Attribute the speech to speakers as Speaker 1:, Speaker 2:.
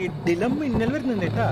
Speaker 1: ഓ മിന്നൽ വരുന്നുണ്ട് കേട്ടാ.